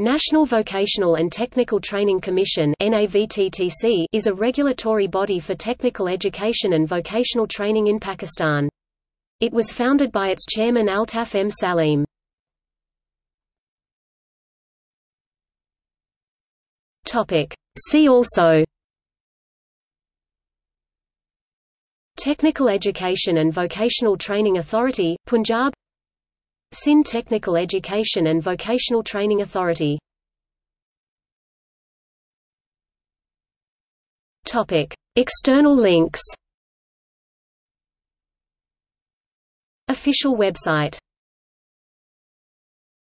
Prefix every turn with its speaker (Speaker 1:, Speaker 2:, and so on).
Speaker 1: National Vocational and Technical Training Commission is a regulatory body for technical education and vocational training in Pakistan. It was founded by its chairman Altaf M. Saleem. See also Technical Education and Vocational Training Authority, Punjab Sindh Technical Education and Vocational Training Authority. External links. Official website